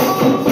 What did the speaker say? Oh,